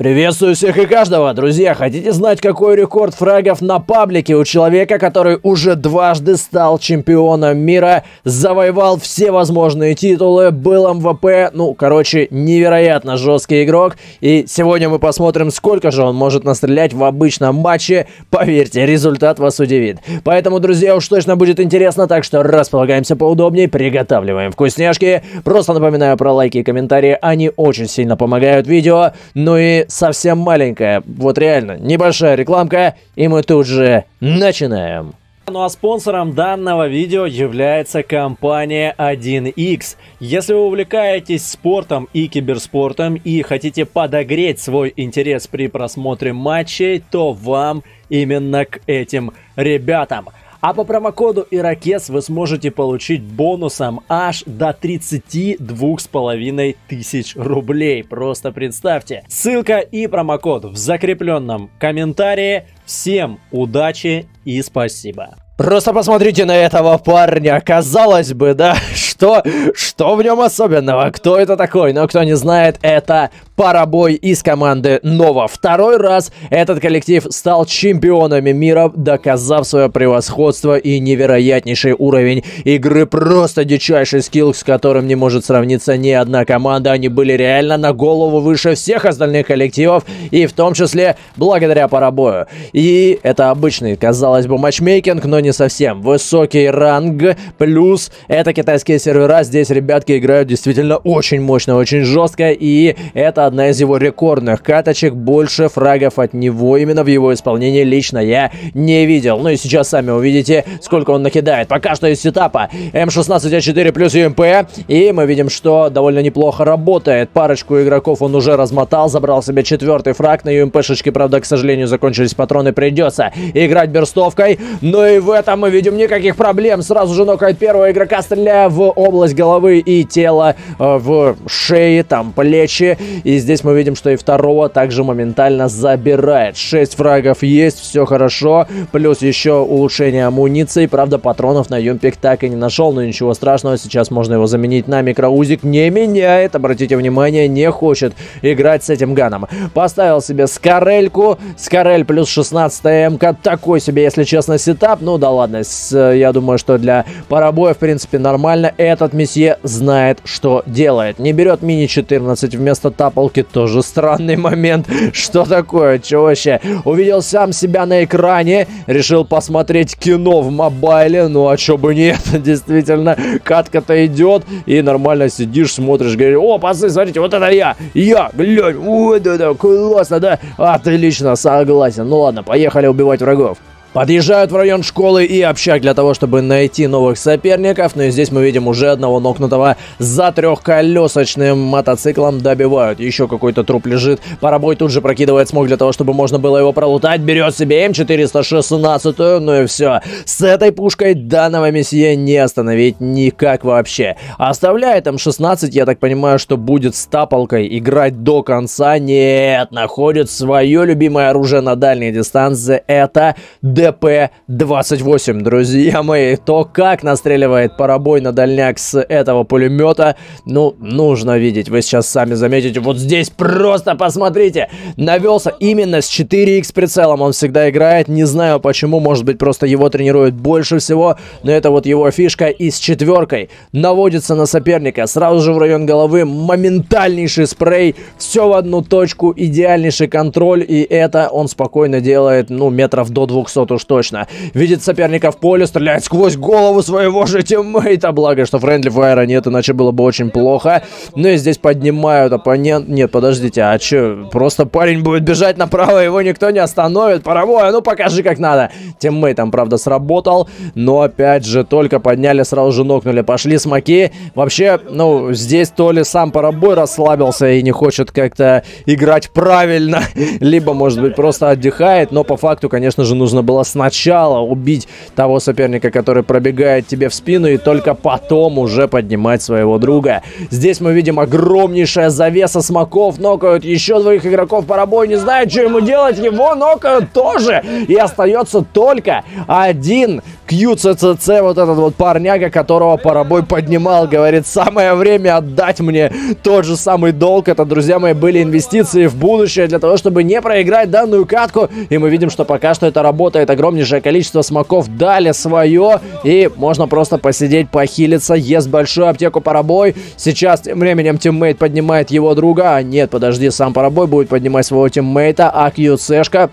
Приветствую всех и каждого, друзья! Хотите знать, какой рекорд фрагов на паблике у человека, который уже дважды стал чемпионом мира, завоевал все возможные титулы, был МВП, ну, короче, невероятно жесткий игрок, и сегодня мы посмотрим, сколько же он может настрелять в обычном матче, поверьте, результат вас удивит. Поэтому, друзья, уж точно будет интересно, так что располагаемся поудобнее, приготавливаем вкусняшки, просто напоминаю про лайки и комментарии, они очень сильно помогают видео, ну и совсем маленькая, вот реально, небольшая рекламка, и мы тут же начинаем. Ну а спонсором данного видео является компания 1x. Если вы увлекаетесь спортом и киберспортом и хотите подогреть свой интерес при просмотре матчей, то вам именно к этим ребятам – а по промокоду Иракес вы сможете получить бонусом аж до 32,5 тысяч рублей. Просто представьте. Ссылка и промокод в закрепленном комментарии. Всем удачи и спасибо. Просто посмотрите на этого парня. Казалось бы, да, что, что в нем особенного? Кто это такой? Но кто не знает, это Парабой из команды Нова. Второй раз этот коллектив стал чемпионами мира, доказав свое превосходство и невероятнейший уровень игры. Просто дичайший скилл, с которым не может сравниться ни одна команда. Они были реально на голову выше всех остальных коллективов, и в том числе благодаря Парабою. И это обычный, казалось бы, матчмейкинг, но не совсем. Высокий ранг, плюс это китайские сервера. Здесь ребятки играют действительно очень мощно, очень жестко, и это одна из его рекордных каточек. Больше фрагов от него именно в его исполнении лично я не видел. Ну и сейчас сами увидите, сколько он накидает. Пока что из сетапа М16А4 плюс ЮМП. И мы видим, что довольно неплохо работает. Парочку игроков он уже размотал, забрал себе четвертый фраг. На ЮМПшечке, правда, к сожалению, закончились патроны. Придется играть берстовкой. Но и в этом мы видим никаких проблем. Сразу же нокает первого игрока, стреляя в область головы и тела, э, в шее, там, плечи. И здесь мы видим, что и второго также моментально забирает. 6 фрагов есть, все хорошо. Плюс еще улучшение амуниции. Правда, патронов на Юмпик так и не нашел, но ничего страшного. Сейчас можно его заменить на микроузик. Не меняет, обратите внимание, не хочет играть с этим ганом. Поставил себе скорельку. Скорель плюс 16 МК. Такой себе, если честно, сетап. Ну да ладно, с, я думаю, что для парабоя, в принципе, нормально. Этот месье знает, что делает. Не берет мини-14 вместо тапл елки тоже странный момент. Что такое? Че вообще? Увидел сам себя на экране, решил посмотреть кино в мобайле, ну а чё бы нет, действительно, катка-то идет, и нормально сидишь, смотришь, говоришь, о, пацаны, смотрите, вот это я, я, глянь, вот это классно, да? Отлично, согласен. Ну ладно, поехали убивать врагов. Подъезжают в район школы и общак для того, чтобы найти новых соперников, но и здесь мы видим уже одного нокнутого за трехколесочным мотоциклом добивают. Еще какой-то труп лежит, Парабой тут же прокидывает смог для того, чтобы можно было его пролутать, берет себе М416, ну и все. С этой пушкой данного месье не остановить никак вообще. Оставляет М16, я так понимаю, что будет с тапалкой играть до конца. Нет, находит свое любимое оружие на дальней дистанции, это ДП-28, друзья мои. То, как настреливает парабой на дальняк с этого пулемета, ну, нужно видеть. Вы сейчас сами заметите, вот здесь просто посмотрите. Навелся именно с 4х прицелом он всегда играет. Не знаю почему, может быть просто его тренируют больше всего, но это вот его фишка. И с четверкой наводится на соперника. Сразу же в район головы моментальнейший спрей. Все в одну точку, идеальнейший контроль. И это он спокойно делает, ну, метров до 200 тут уж точно. Видит соперника в поле, стреляет сквозь голову своего же тиммейта. Благо, что friendly fire а нет, иначе было бы очень плохо. Ну и здесь поднимают оппонент. Нет, подождите, а что? Просто парень будет бежать направо, его никто не остановит. Парабой, а ну покажи как надо. Тиммейт там, правда, сработал. Но опять же, только подняли, сразу же нокнули. Пошли смоки. Вообще, ну, здесь то ли сам Парабой расслабился и не хочет как-то играть правильно, либо, может быть, просто отдыхает. Но по факту, конечно же, нужно было сначала убить того соперника, который пробегает тебе в спину, и только потом уже поднимать своего друга. Здесь мы видим огромнейшая завеса смоков, нокают еще двоих игроков Парабой, не знает, что ему делать, его нокают тоже. И остается только один QCCC, вот этот вот парняга, которого Парабой поднимал, говорит, самое время отдать мне тот же самый долг. Это, друзья мои, были инвестиции в будущее для того, чтобы не проиграть данную катку. И мы видим, что пока что это работает. Огромнейшее количество смоков дали свое. И можно просто посидеть, похилиться. Ест большую аптеку Парабой. Сейчас тем временем тиммейт поднимает его друга. А нет, подожди, сам Парабой будет поднимать своего тиммейта. А QCшка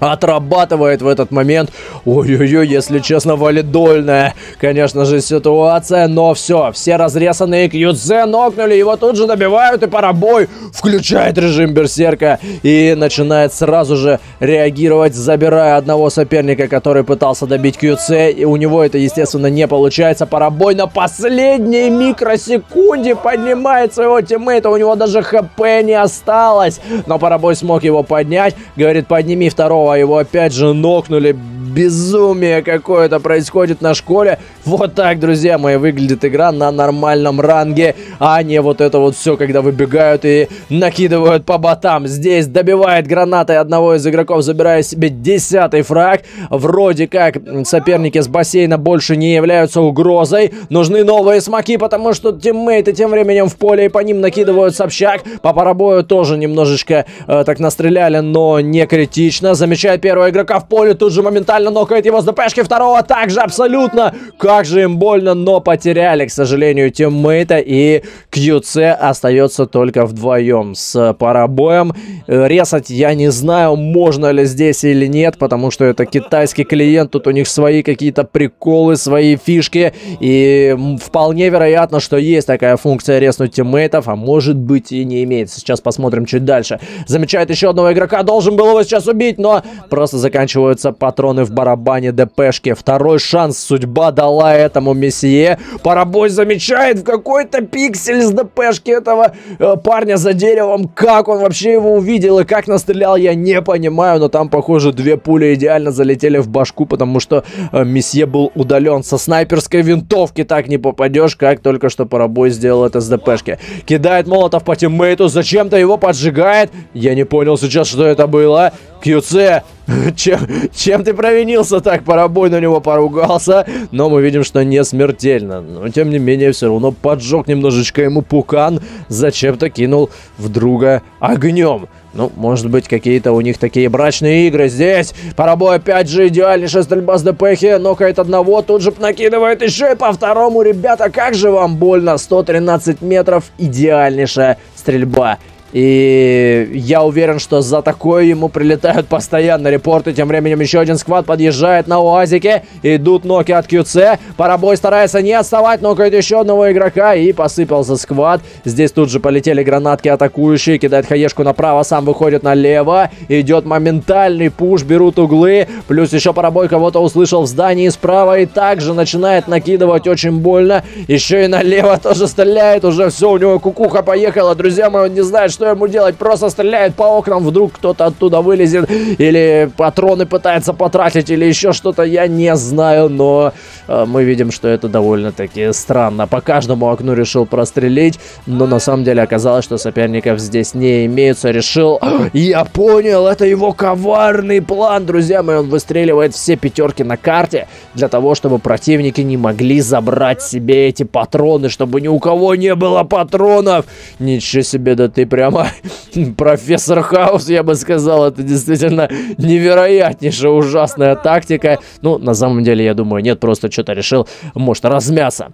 отрабатывает в этот момент. Ой-ой-ой, если честно, валидольная, конечно же, ситуация, но все, все разрезанные QZ нокнули, его тут же добивают, и Парабой включает режим Берсерка и начинает сразу же реагировать, забирая одного соперника, который пытался добить QC, и у него это, естественно, не получается. Парабой на последней микросекунде поднимает своего тиммейта, у него даже хп не осталось, но Парабой смог его поднять, говорит, подними второго его опять же нокнули безумие какое-то происходит на школе. Вот так, друзья мои, выглядит игра на нормальном ранге, а не вот это вот все, когда выбегают и накидывают по ботам. Здесь добивает гранатой одного из игроков, забирая себе десятый фраг. Вроде как соперники с бассейна больше не являются угрозой. Нужны новые смоки, потому что тиммейты тем временем в поле и по ним накидывают сообщак. По парабою тоже немножечко э, так настреляли, но не критично. Замечает первого игрока в поле, тут же моментально нокает его с ДПшки второго. Также абсолютно. Как же им больно, но потеряли, к сожалению, тиммейта. И QC остается только вдвоем с парабоем. Резать я не знаю, можно ли здесь или нет, потому что это китайский клиент. Тут у них свои какие-то приколы, свои фишки. И вполне вероятно, что есть такая функция резнуть тиммейтов, а может быть и не имеется. Сейчас посмотрим чуть дальше. Замечает еще одного игрока. Должен был его сейчас убить, но просто заканчиваются патроны в барабане ДПшки. Второй шанс судьба дала этому месье. Парабой замечает в какой-то пиксель с ДПшки этого э, парня за деревом. Как он вообще его увидел и как настрелял, я не понимаю. Но там, похоже, две пули идеально залетели в башку, потому что э, месье был удален. Со снайперской винтовки так не попадешь, как только что Парабой сделал это с ДПшки. Кидает молотов по тиммейту, зачем-то его поджигает. Я не понял сейчас, что это было. QC, чем, чем ты провинился так? Парабой на него поругался, но мы видим, что не смертельно. Но, тем не менее, все равно поджег немножечко ему пукан, зачем-то кинул в друга огнем. Ну, может быть, какие-то у них такие брачные игры здесь. Парабой опять же идеальнейшая стрельба с ДПХи. Нокает одного, тут же накидывает еще и по второму. Ребята, как же вам больно? 113 метров, идеальнейшая стрельба. И я уверен, что за такое ему прилетают постоянно репорты. Тем временем еще один сквад подъезжает на УАЗике. Идут ноки от QC. Парабой старается не отставать, нокает еще одного игрока. И посыпался сквад. Здесь тут же полетели гранатки атакующие. Кидает хаешку направо, сам выходит налево. Идет моментальный пуш, берут углы. Плюс еще Парабой кого-то услышал в здании справа. И также начинает накидывать очень больно. Еще и налево тоже стреляет. Уже все, у него кукуха поехала. Друзья мои, он не знает, что ему делать? Просто стреляет по окнам, вдруг кто-то оттуда вылезет, или патроны пытается потратить, или еще что-то, я не знаю, но э, мы видим, что это довольно-таки странно. По каждому окну решил прострелить, но на самом деле оказалось, что соперников здесь не имеется. Решил, я понял, это его коварный план, друзья мои, он выстреливает все пятерки на карте для того, чтобы противники не могли забрать себе эти патроны, чтобы ни у кого не было патронов. Ничего себе, да ты прям прямо профессор Хаус, я бы сказал. Это действительно невероятнейшая ужасная тактика. Ну, на самом деле, я думаю, нет, просто что-то решил, может, размяться.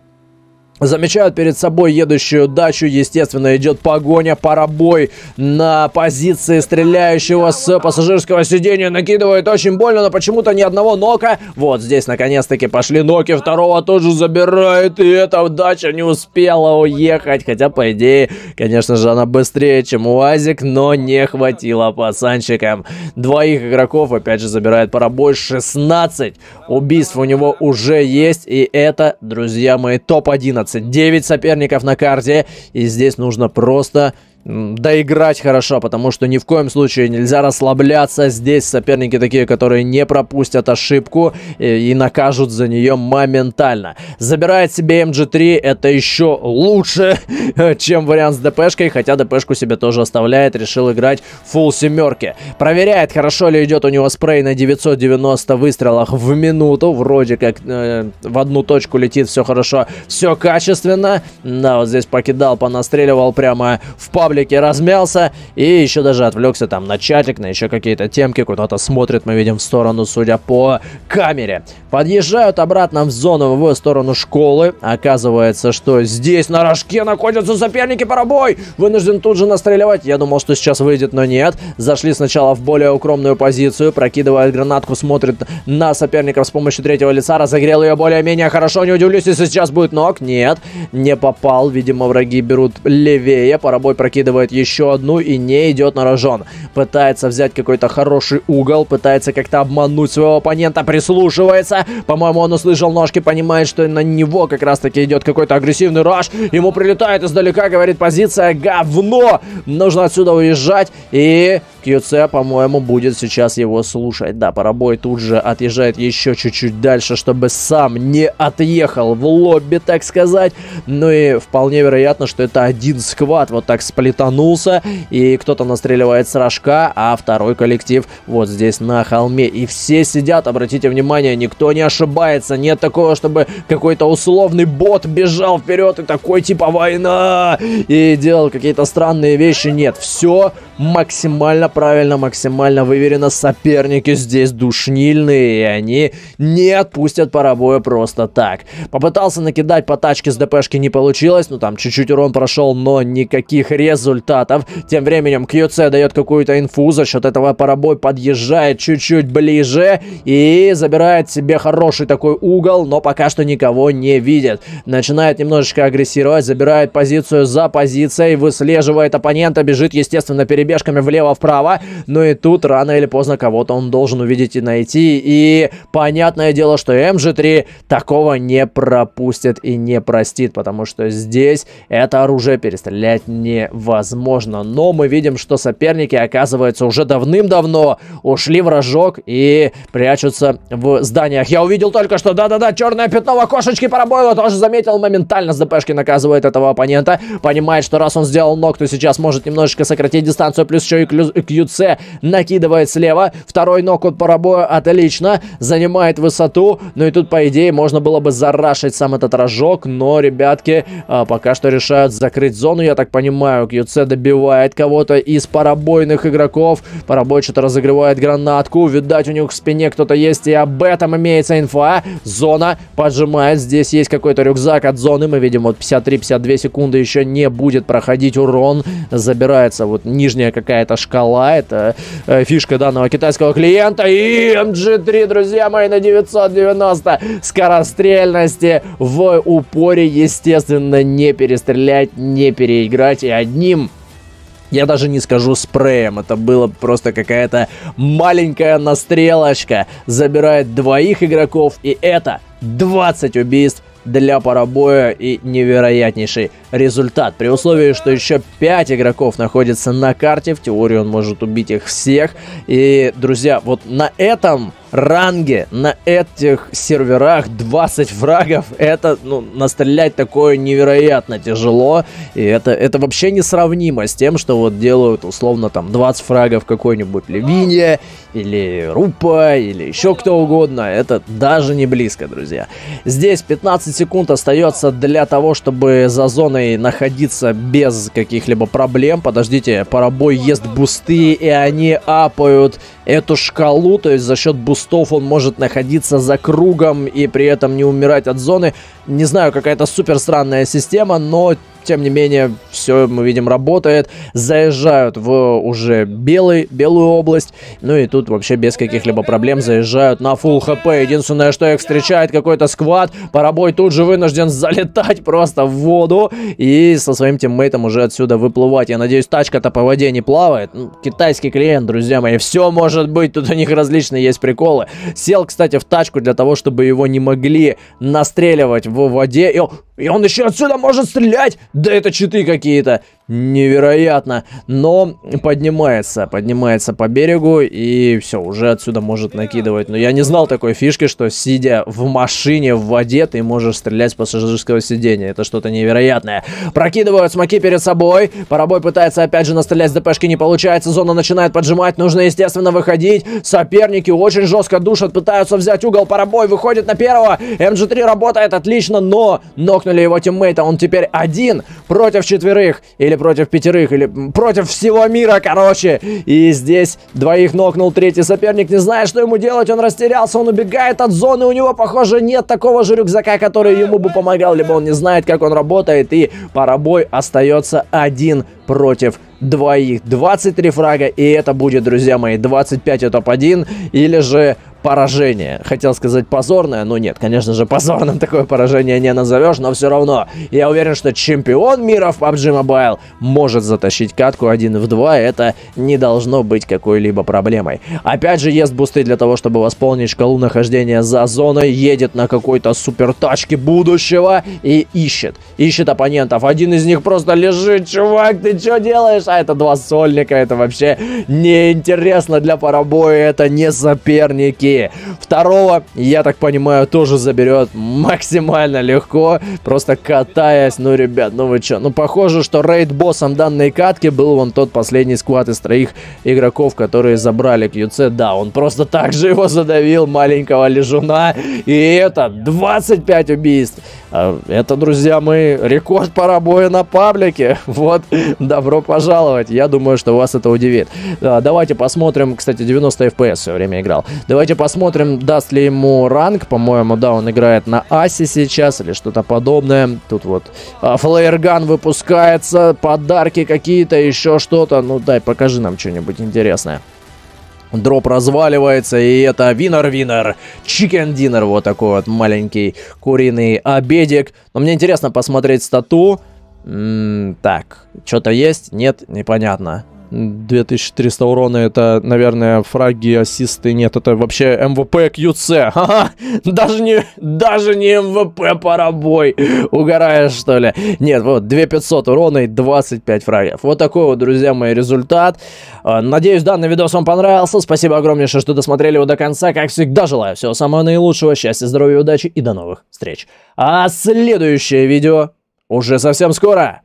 Замечают перед собой едущую дачу, естественно, идет погоня, парабой. На позиции стреляющего с пассажирского сидения, накидывает очень больно, но почему-то ни одного нока. Вот здесь наконец-таки пошли ноки, второго тоже забирает, и эта дача не успела уехать, хотя, по идее, конечно же, она быстрее, чем УАЗик, но не хватило пацанчикам. Двоих игроков, опять же, забирает парабой, 16 убийств у него уже есть, и это, друзья мои, топ-11 11. 9 соперников на карте. И здесь нужно просто доиграть хорошо, потому что ни в коем случае нельзя расслабляться. Здесь соперники такие, которые не пропустят ошибку и, и накажут за нее моментально. Забирает себе MG3, это еще лучше, чем вариант с ДПшкой, хотя ДПшку себе тоже оставляет, решил играть фул семерки. Проверяет, хорошо ли идет у него спрей на 990 выстрелах в минуту, вроде как э, в одну точку летит, все хорошо, все качественно. Да, вот здесь покидал, понастреливал прямо в паблике, размялся и еще даже отвлекся там на чатик, на еще какие-то темки, куда-то смотрит, мы видим в сторону, судя по камере. Подъезжают обратно в зону в сторону школы. Оказывается, что здесь на рожке находятся соперники Парабой. Вынужден тут же настреливать. Я думал, что сейчас выйдет, но нет. Зашли сначала в более укромную позицию. Прокидывает гранатку, смотрит на соперников с помощью третьего лица. Разогрел ее более-менее хорошо. Не удивлюсь, если сейчас будет ног. Нет, не попал. Видимо, враги берут левее. Парабой прокидывает еще одну и не идет на рожон. Пытается взять какой-то хороший угол. Пытается как-то обмануть своего оппонента. Прислушивается. По-моему, он услышал ножки, понимает, что на него как раз-таки идет какой-то агрессивный раш. Ему прилетает издалека, говорит, позиция говно. Нужно отсюда уезжать. И QC, по-моему, будет сейчас его слушать. Да, Парабой тут же отъезжает еще чуть-чуть дальше, чтобы сам не отъехал в лобби, так сказать. Ну и вполне вероятно, что это один сквад вот так сплетанулся, и кто-то настреливает с рожка, а второй коллектив вот здесь на холме. И все сидят, обратите внимание, никто не ошибается. Нет такого, чтобы какой-то условный бот бежал вперед и такой типа война и делал какие-то странные вещи. Нет, все максимально правильно, максимально выверено. Соперники здесь душнильные, и они не отпустят парабоя просто так. Попытался накидать по тачке с ДПшки, не получилось. Ну, там чуть-чуть урон прошел, но никаких результатов. Тем временем QC дает какую-то инфу, за счет этого парабой подъезжает чуть-чуть ближе и забирает себе хороший такой угол, но пока что никого не видит. Начинает немножечко агрессировать, забирает позицию за позицией, выслеживает оппонента, бежит, естественно, перебежками влево-вправо. Но и тут рано или поздно кого-то он должен увидеть и найти. И понятное дело, что MG3 такого не пропустит и не простит, потому что здесь это оружие перестрелять невозможно. Но мы видим, что соперники, оказывается, уже давным-давно ушли в рожок и прячутся в зданиях я увидел только что, да-да-да, черное пятно в окошечке Парабойла тоже заметил моментально с ДПшки наказывает этого оппонента. Понимает, что раз он сделал ног, то сейчас может немножечко сократить дистанцию, плюс еще и QC накидывает слева. Второй ног от Парабоя, отлично, занимает высоту. Ну и тут, по идее, можно было бы зарашить сам этот рожок, но ребятки а, пока что решают закрыть зону, я так понимаю. QC добивает кого-то из парабойных игроков. Парабой что-то разогревает гранатку, видать, у них в спине кто-то есть, и об этом имеет имеется инфа. Зона поджимает. Здесь есть какой-то рюкзак от зоны. Мы видим, вот 53-52 секунды еще не будет проходить урон. Забирается вот нижняя какая-то шкала. Это э, фишка данного китайского клиента. И MG3, друзья мои, на 990 скорострельности в упоре. Естественно, не перестрелять, не переиграть. И одним я даже не скажу спреем, это было просто какая-то маленькая настрелочка. Забирает двоих игроков, и это 20 убийств для парабоя и невероятнейший результат. При условии, что еще 5 игроков находятся на карте, в теории он может убить их всех. И, друзья, вот на этом ранге на этих серверах 20 фрагов, это, ну, настрелять такое невероятно тяжело, и это, это вообще несравнимо с тем, что вот делают, условно, там, 20 фрагов какой-нибудь Левинья, или Рупа, или еще кто угодно, это даже не близко, друзья. Здесь 15 секунд остается для того, чтобы за зоной находиться без каких-либо проблем. Подождите, парабой ест бусты, и они апают эту шкалу, то есть за счет бустов он может находиться за кругом и при этом не умирать от зоны. Не знаю, какая-то супер странная система, но тем не менее, все, мы видим, работает. Заезжают в уже белый, белую область. Ну и тут вообще без каких-либо проблем заезжают на full хп. Единственное, что их встречает какой-то сквад. Парабой тут же вынужден залетать просто в воду. И со своим тиммейтом уже отсюда выплывать. Я надеюсь, тачка-то по воде не плавает. Ну, китайский клиент, друзья мои. Все может быть. Тут у них различные есть приколы. Сел, кстати, в тачку для того, чтобы его не могли настреливать в воде. И и он еще отсюда может стрелять. Да это читы какие-то. Невероятно. Но поднимается, поднимается по берегу и все, уже отсюда может накидывать. Но я не знал такой фишки, что сидя в машине в воде, ты можешь стрелять с пассажирского сидения. Это что-то невероятное. Прокидывают смоки перед собой. Парабой пытается опять же настрелять с ДПшки, не получается. Зона начинает поджимать, нужно естественно выходить. Соперники очень жестко душат, пытаются взять угол. Парабой выходит на первого. МГ3 работает отлично, но нокнули его тиммейта. Он теперь один против четверых. Или против пятерых, или против всего мира, короче. И здесь двоих нокнул третий соперник, не знает, что ему делать. Он растерялся, он убегает от зоны. У него, похоже, нет такого же рюкзака, который ему бы помогал. Либо он не знает, как он работает. И парабой остается один против двоих. 23 фрага, и это будет, друзья мои, 25 это топ-1, или же поражение. Хотел сказать позорное, но нет, конечно же, позорным такое поражение не назовешь, но все равно. Я уверен, что чемпион мира в PUBG Mobile может затащить катку 1 в 2, это не должно быть какой-либо проблемой. Опять же, ест бусты для того, чтобы восполнить шкалу нахождения за зоной, едет на какой-то супер тачке будущего и ищет. Ищет оппонентов. Один из них просто лежит, чувак, ты что делаешь? А это два сольника, это вообще неинтересно для парабоя, это не соперники. Второго, я так понимаю, тоже заберет максимально легко, просто катаясь. Ну, ребят, ну вы чё? Ну, похоже, что рейд-боссом данной катки был вон тот последний сквад из троих игроков, которые забрали QC. Да, он просто так же его задавил, маленького лежуна. И это 25 убийств. А, это, друзья мои, рекорд парабоя на паблике. Вот, добро пожаловать. Я думаю, что вас это удивит. Давайте посмотрим. Кстати, 90 FPS все время играл. Давайте посмотрим, даст ли ему ранг. По-моему, да, он играет на Асе сейчас или что-то подобное. Тут вот а, флеерган выпускается, подарки какие-то, еще что-то. Ну, дай, покажи нам что-нибудь интересное. Дроп разваливается, и это winner-winner, chicken-dinner, вот такой вот маленький куриный обедик. Но мне интересно посмотреть стату. М -м так, что-то есть? Нет, непонятно. 2300 урона это, наверное, фраги, ассисты. Нет, это вообще MVP QC. Даже не, даже не MVP Парабой. Угораешь, что ли? Нет, вот 2500 урона и 25 фрагов. Вот такой вот, друзья мои, результат. А, надеюсь, данный видос вам понравился. Спасибо огромнейшее, что досмотрели его до конца. Как всегда, желаю всего самого наилучшего. Счастья, здоровья, удачи и до новых встреч. А следующее видео уже совсем скоро.